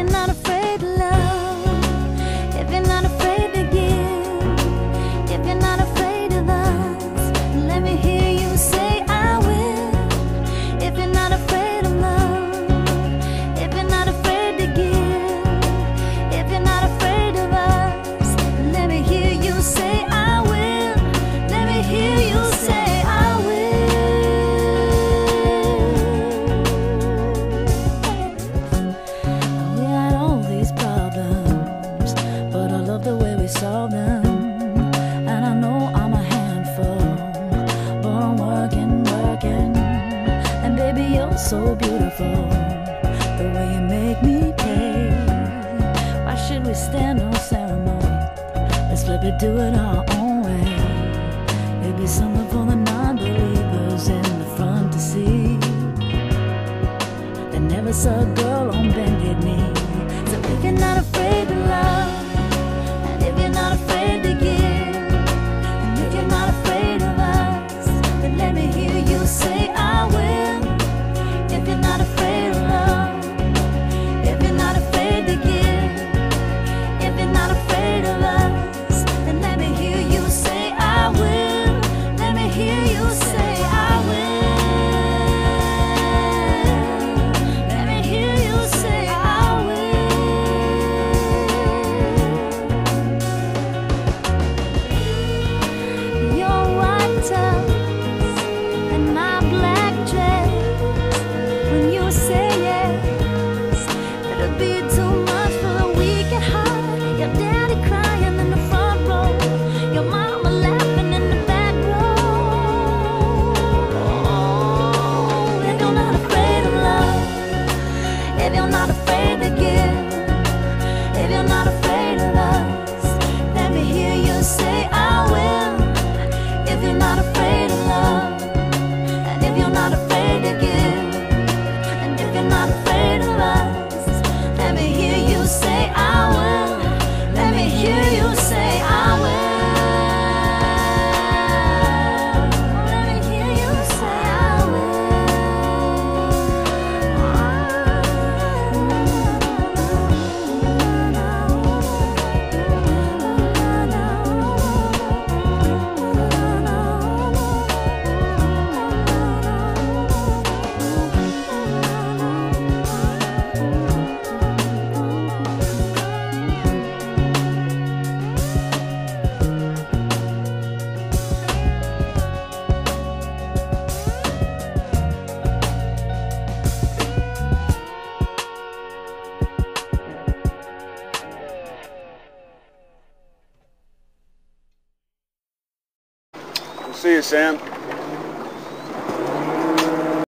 you're not afraid. so beautiful. The way you make me pay. Why should we stand on ceremony? Let's flip it, do it our own way. Maybe something for the non believers in the front to see. They never saw a girl on bended knee. So if you're not afraid. We'll see you, Sam.